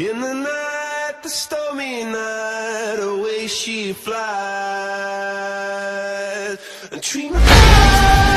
In the night, the stormy night, away she flies. And treat me